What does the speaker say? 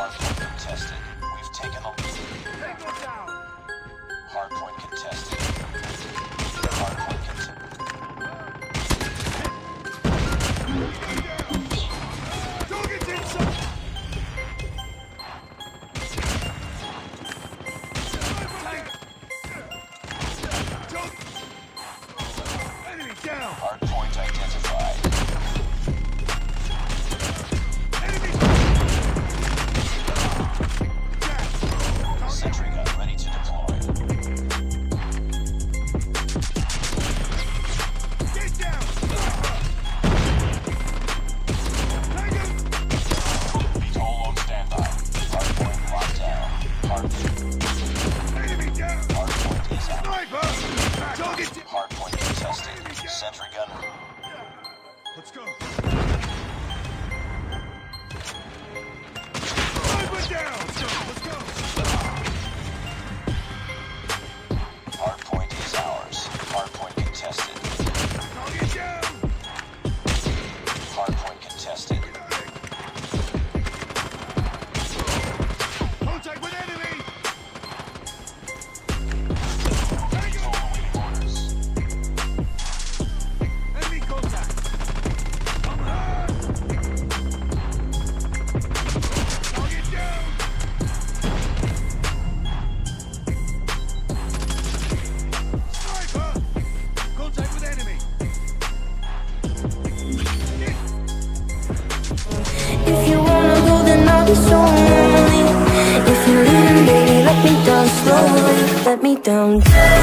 Hardpoint contested. We've taken the lead. Hardpoint contested. Hardpoint contested. Enemy down. Hardpoint Sentry gun. Let's go. Be so lonely. If you're leaving, baby, let me down slowly. Let me down.